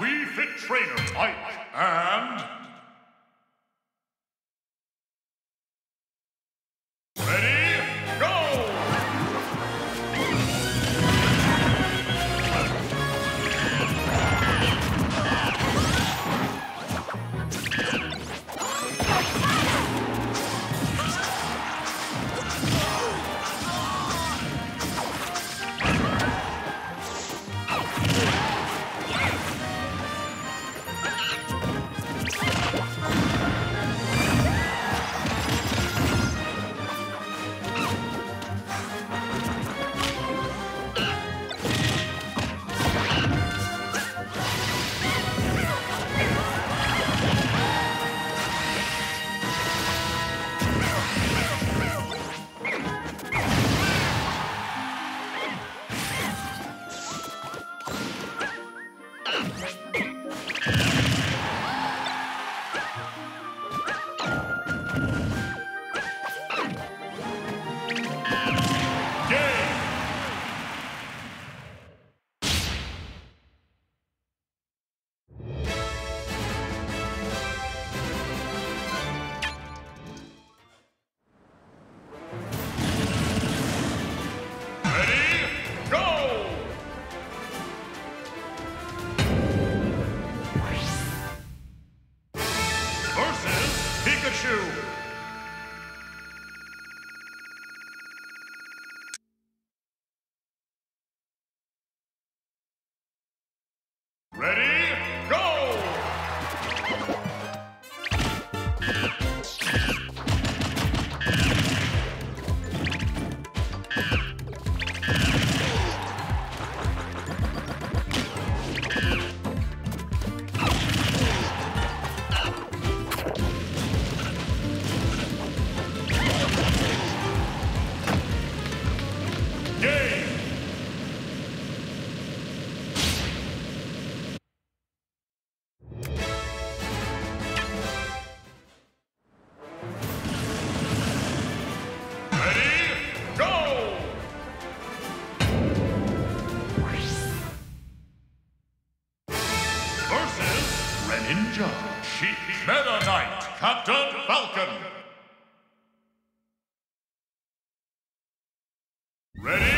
We Fit Trainer Ike, and. Ready,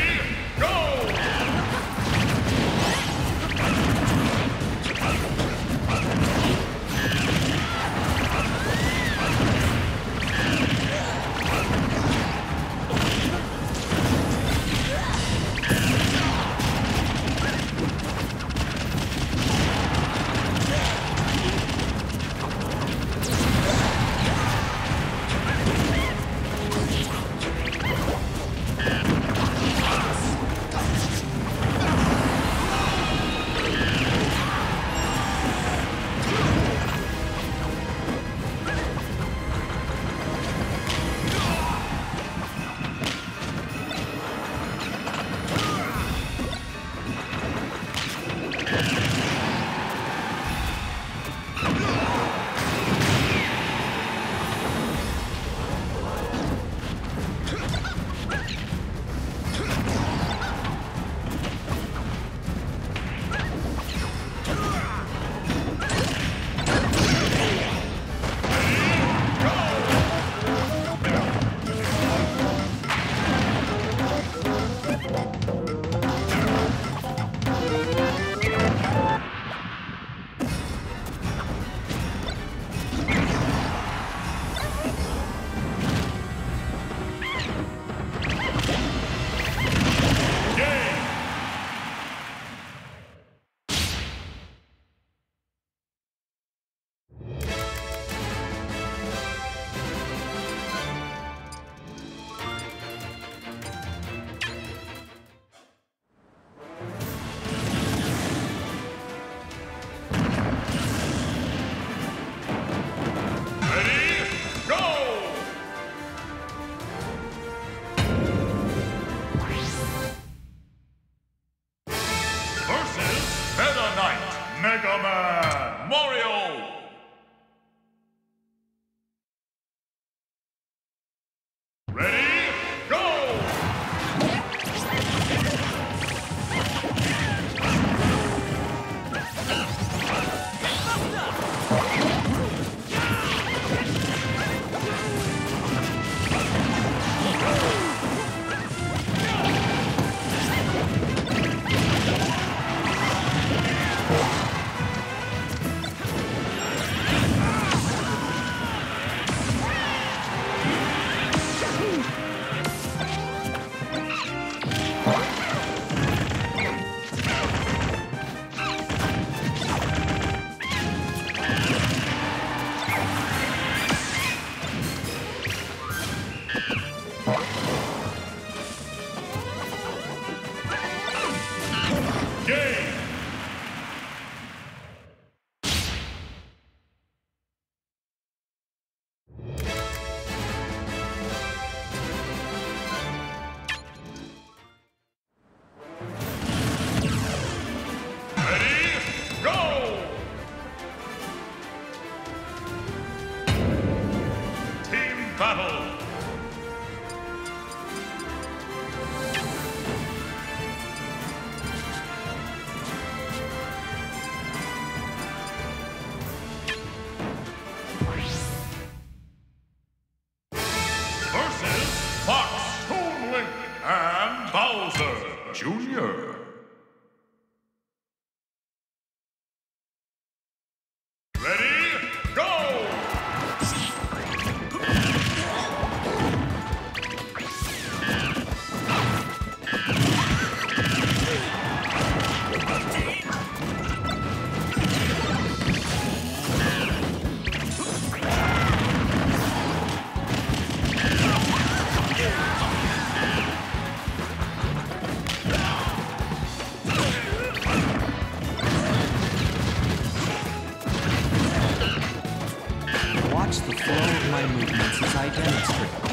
Watch the flow of my movements as I demonstrate.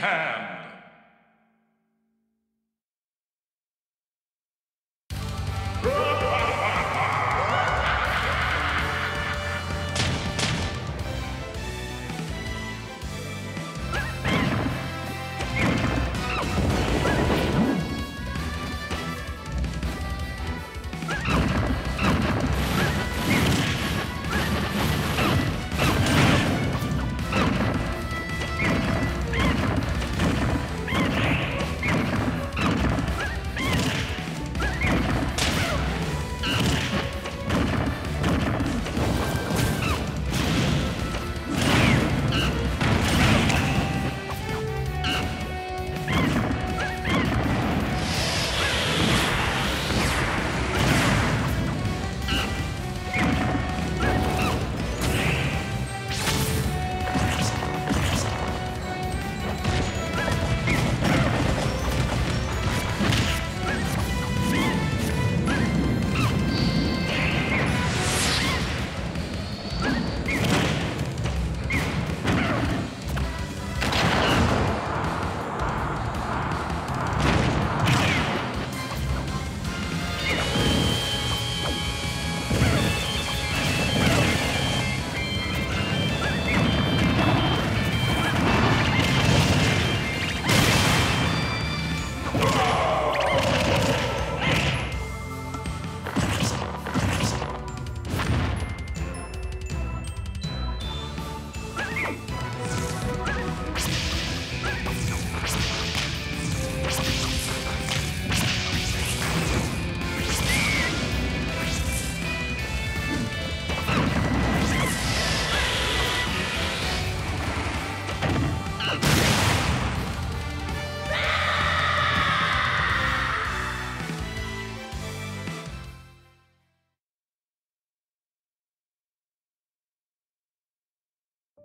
Ham.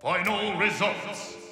Final results.